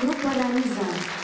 grupo organizado.